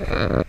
Uh.